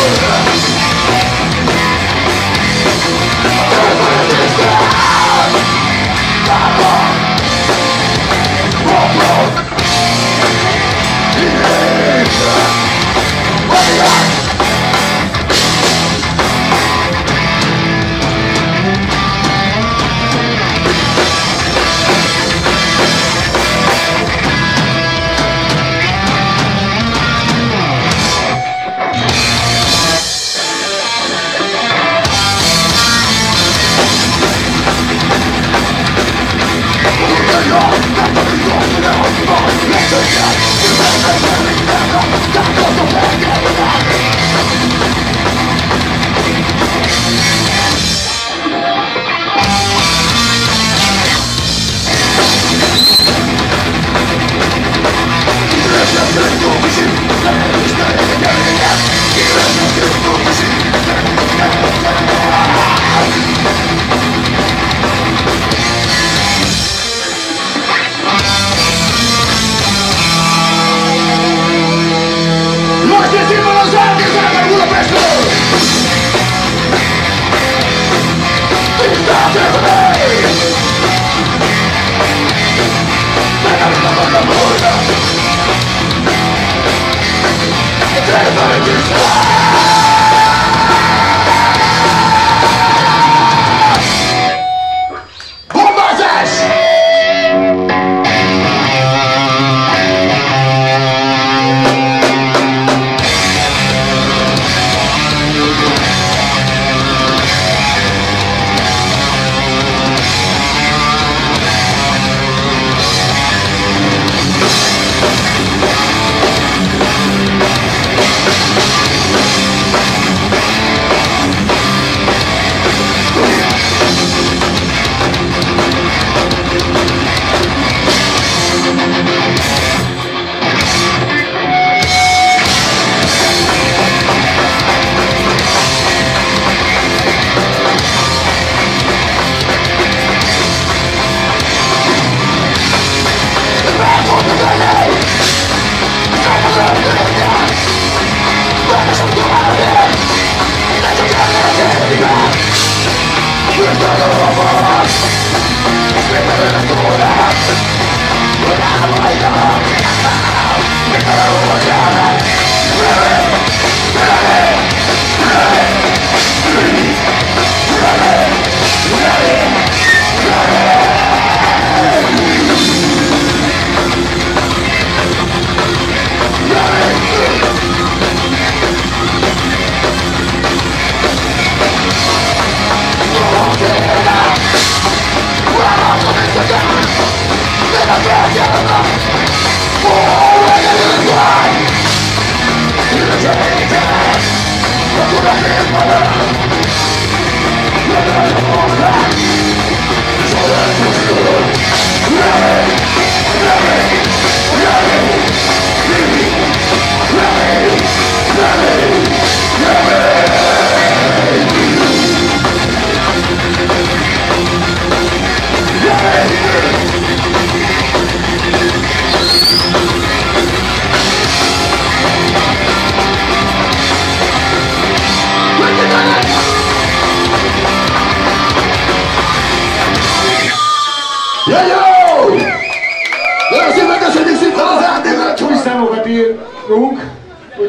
Yeah. Yeah. the gun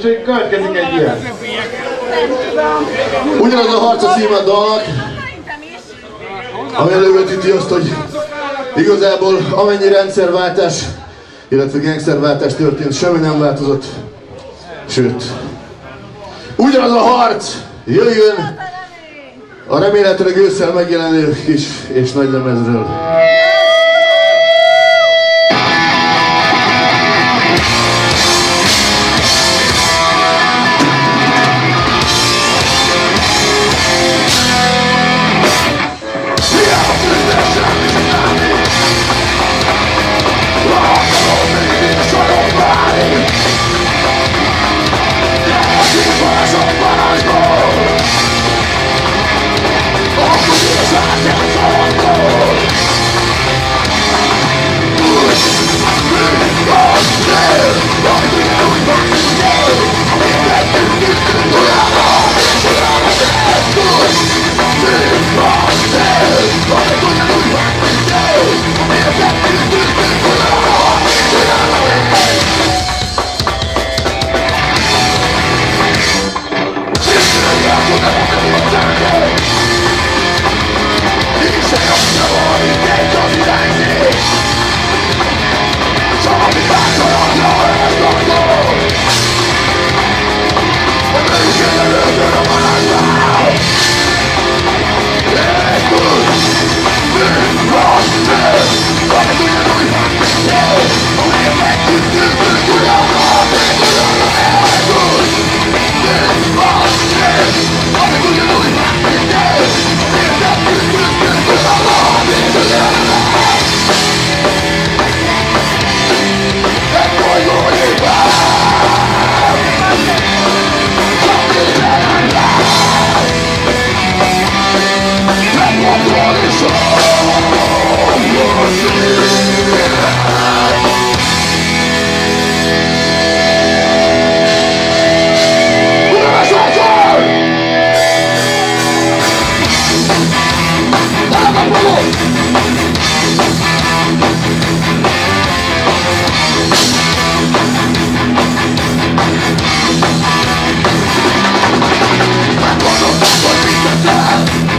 úgyhogy következik egy ilyen. Ugyanaz a harc a címe a dalnak, ami elővetíti azt, hogy igazából amennyi rendszerváltás, illetve gangsterváltás történt, semmi nem változott. Sőt, ugyanaz a harc jöjjön a remélhetőleg ősszel megjelenő kis és nagy lemezről.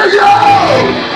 to you!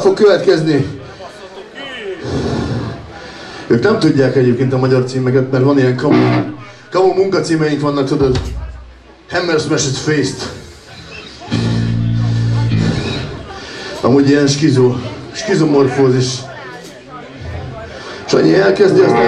Dal fog következni. Ők nem tudják egyébként a magyar címeket, mert van ilyen kamu, kamu munkacímeink vannak, tudod. Hammer Smashed Faced. Amúgy ilyen skizó, skizomorfózis. És annyi elkezdi, aztán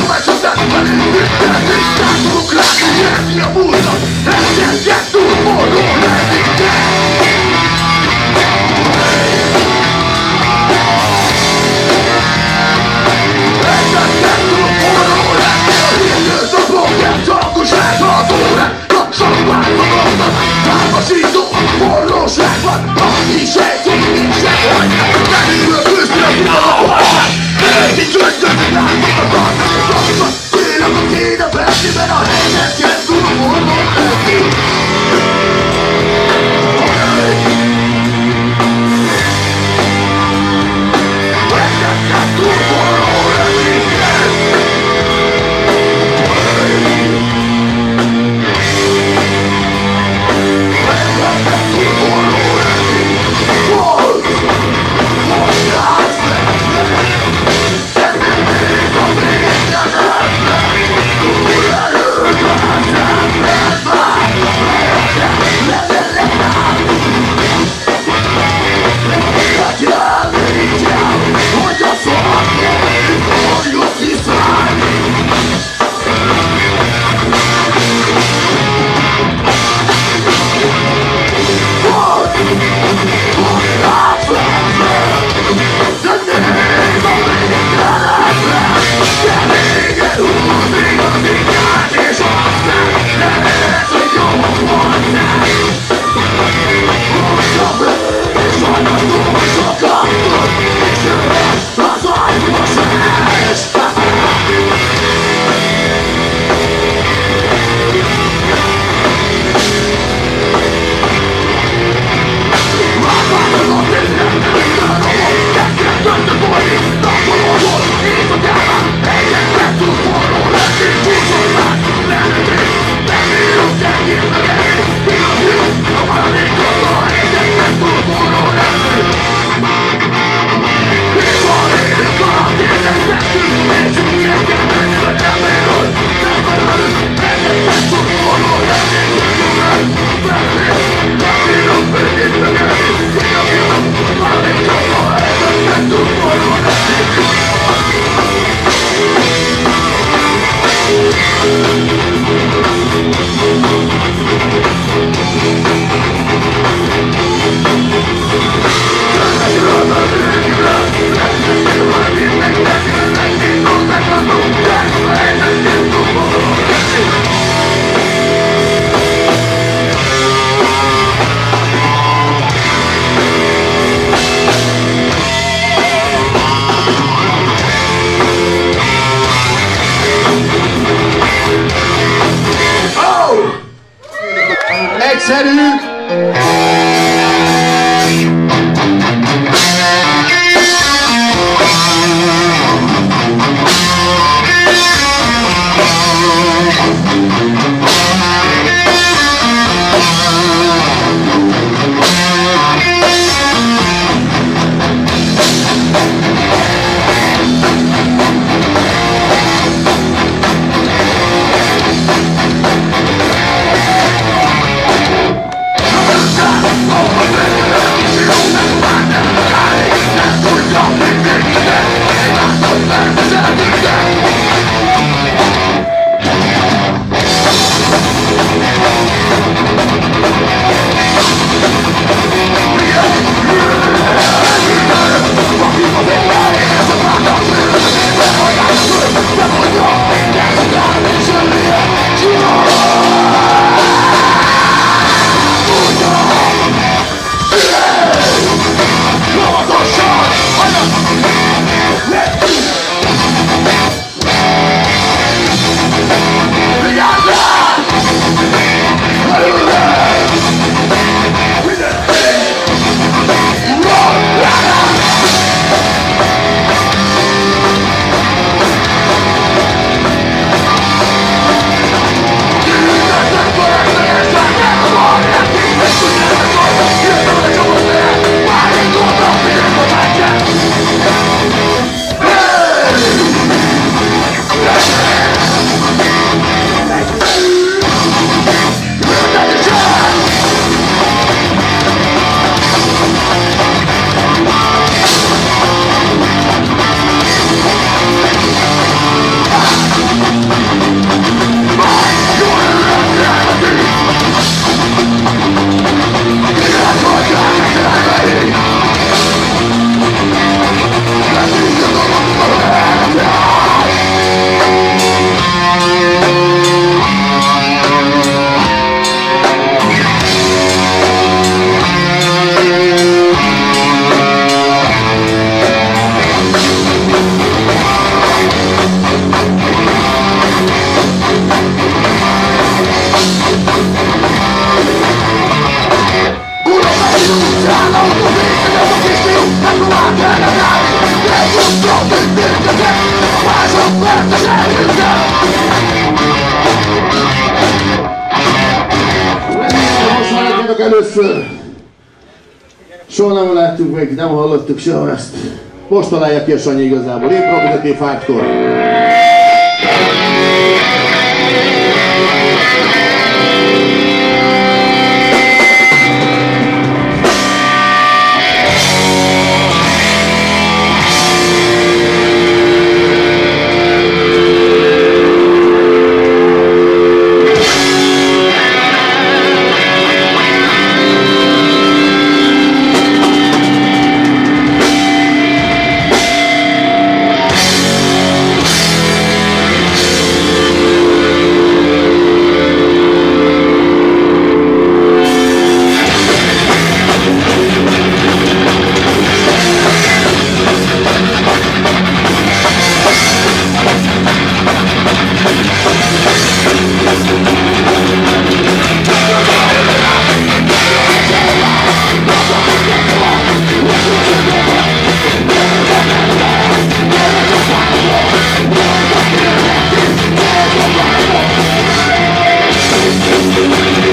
Uma justa, uma que está no crack, essa é a música. Először. Soha nem láttuk még, nem hallottuk soha ezt. Most találja ki a Sanyi igazából. Improvizatív hardcore.